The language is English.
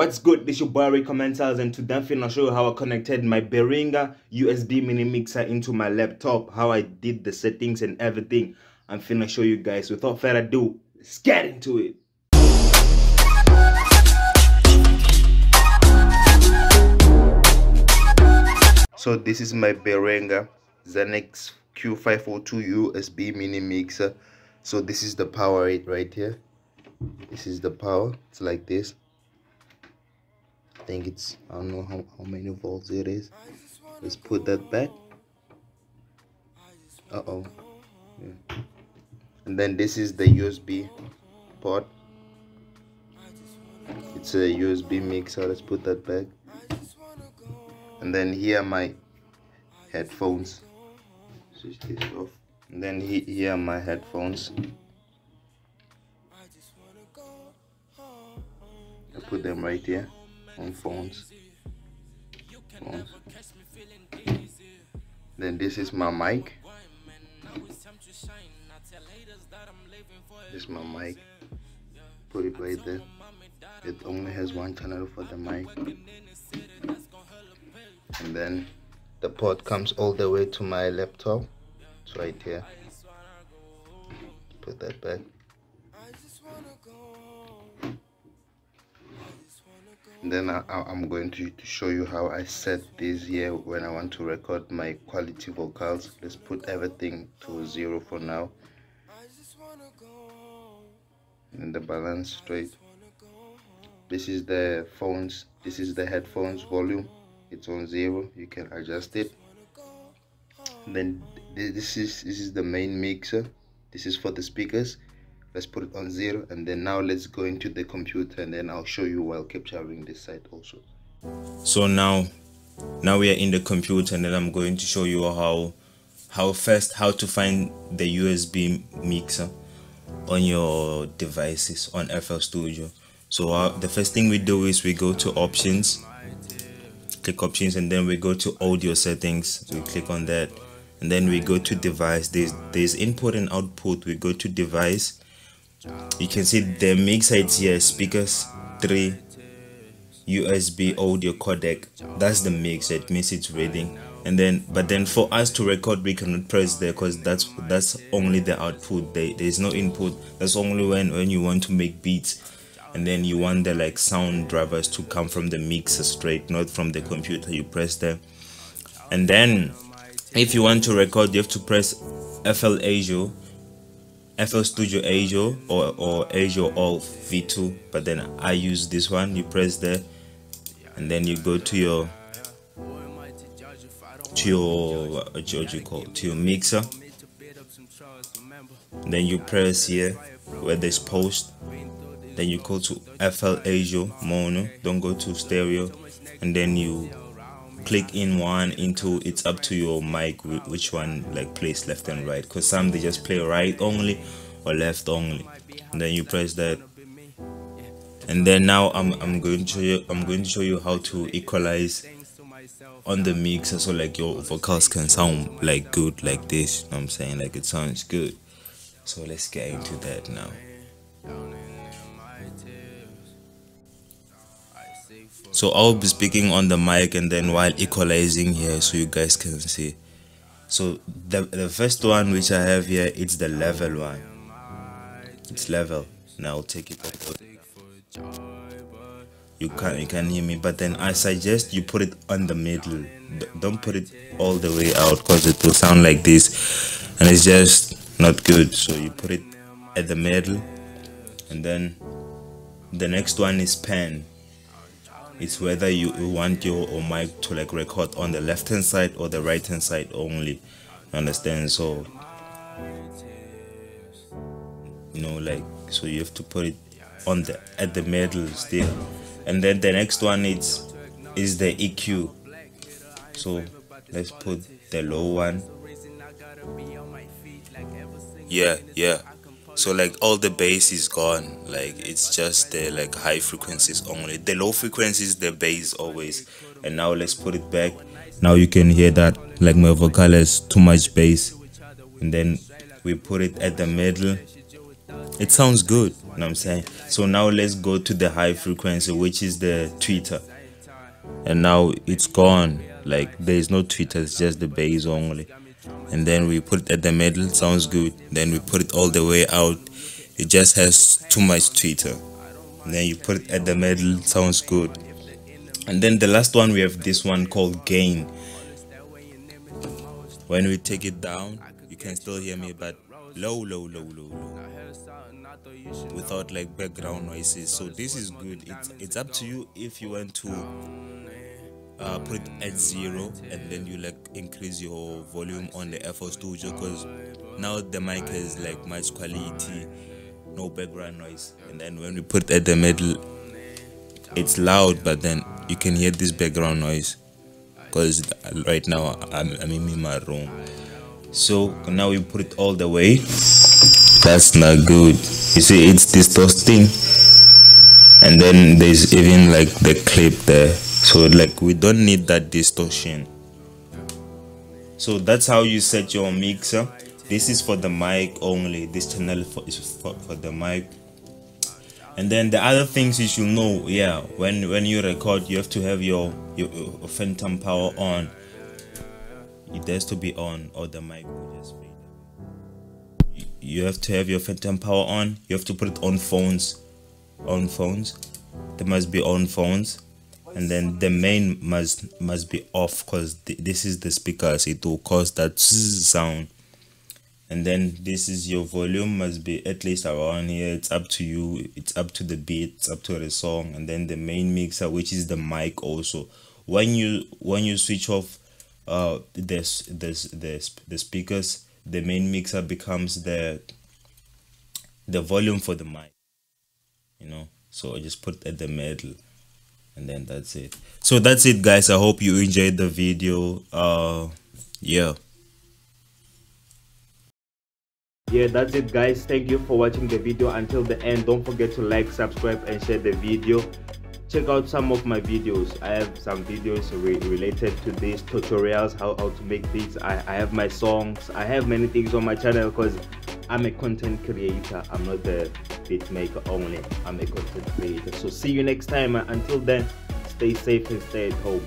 What's good? This your boy Riccomentals and today I'm finna show you how I connected my Behringer USB mini mixer into my laptop, how I did the settings and everything. I'm finna show you guys. Without further ado, let's get into it. So this is my Behringer Xenyx Q502 USB mini mixer. So this is the power right here. This is the power. It's like this. I think it's I don't know how, how many volts it is. Let's put that back. Uh oh. Yeah. And then this is the USB port. It's a USB mixer. Let's put that back and then here my headphones switch this off and then he, here my headphones I put them right here on phones phones. Then this is my mic. This is my mic. Put it right there. It only has one channel for the mic. And then the port comes all the way to my laptop. It's right here. Put that back then I, am going to, to show you how I set this here when I want to record my quality vocals. Let's put everything to zero for now. And the balance straight. This is the phones this is the headphones volume. It's on zero. You can adjust it. Then this is this is the main mixer. This is for the speakers let's put it on zero and then now let's go into the computer and then i'll show you while capturing this side also. So now now we are in the computer and then i'm going to show you how how first how to find the usb mixer on your devices on fl studio. So uh, the first thing we do is we go to options click options and then we go to audio settings. We click on that and then we go to device. There's there's input and output. We go to device you can see the mix sites here speakers 3 usb audio codec. That's the mix it means it's reading. And then but then for us to record we cannot press there because that's that's only the output. There, there's no input. That's only when when you want to make beats. And then you want the like sound drivers to come from the mixer straight not from the computer. You press there. And then if you want to record you have to press FL Audio FL Studio Audio or, or ASIO4ALL V2 but then I use this one. You press there and then you go to your to your what you call to your mixer. Then you press here where there's post. Then you go to FL Audio mono. Don't go to stereo. And then you click in one into it's up to your mic which one like plays left and right. Because some they just play right only or left only. And then you press that. And then now I'm, I'm going to show you I'm going to show you how to equalize on the mixer so like your vocals can sound like good like this. You know I'm saying? Like it sounds good. So let's get into that now so I'll be speaking on the mic and then while equalizing here so you guys can see. So the, the first one which I have here it's the level one. It's level. Now I'll take it up you can you can hear me but then I suggest you put it on the middle. Don't put it all the way out because it will sound like this and it's just not good. So you put it at the middle and then the next one is pan it's whether you, want your or mic to like record on the left hand side or the right hand side only. Understand? So you know like so you have to put it on the at the middle still. And then the next one is is the EQ so let's put the low one. Yeah yeah so like all the bass is gone. Like it's just the like high frequencies only. The low frequencies the bass always. And now let's put it back. Now you can hear that like my vocal has too much bass. And then we put it at the middle. It sounds good you know what i'm saying? So now let's go to the high frequency which is the tweeter. And now it's gone. Like there is no tweeter it's just the bass only and then we put it at the middle. Sounds good. Then we put it all the way out. It just has too much tweeter. And then you put it at the middle. Sounds good. And then the last one we have this one called gain. When we take it down you can still hear me but low low low low low. Without like background noises. So this is good. It's it's up to you if you want to uh, put it at zero and then you like increase your volume on the FL Studio because now the mic has like much quality no background noise. And then when we put it at the middle it's loud but then you can hear this background noise. Because right now I'm, I'm in my room. So now we put it all the way. That's not good. You see it's distorting. And then there's even like the clip there so like we don't need that distortion. So that's how you set your mixer. This is for the mic only. This channel for, is for, for the mic. And then the other things you should know yeah when when you record you have to have your your, your phantom power on. It has to be on or the mic will just fade you have to have your phantom power on. You have to put it on phones. On phones. There must be on phones and then the main must must be off because th this is the speakers it will cause that sound. And then this is your volume must be at least around here. It's up to you. It's up to the beat. It's up to the song. And then the main mixer which is the mic also. When you when you switch off uh this this this the speakers the main mixer becomes the the volume for the mic. You know? So I just put at the middle and then that's it. So that's it guys. I hope you enjoyed the video. Uh yeah. Yeah that's it guys. Thank you for watching the video until the end. Don't forget to like subscribe and share the video. Check out some of my videos. I have some videos re related to these tutorials how, how to make these. I, I have my songs. I have many things on my channel because i'm a content creator. I'm not the beat maker only i'm a content creator so see you next time. Until then stay safe and stay at home